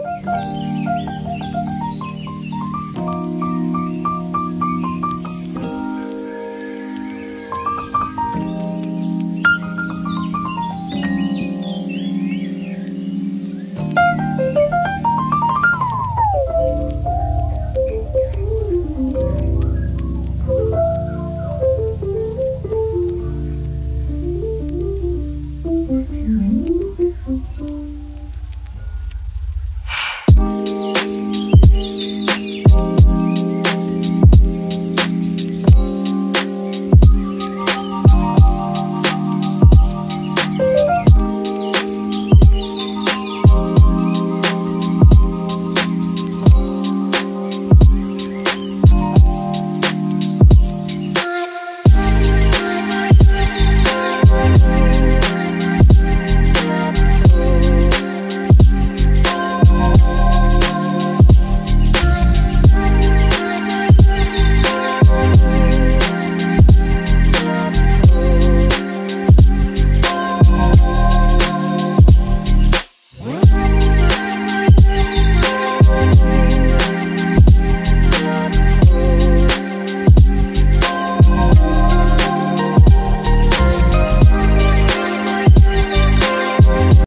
you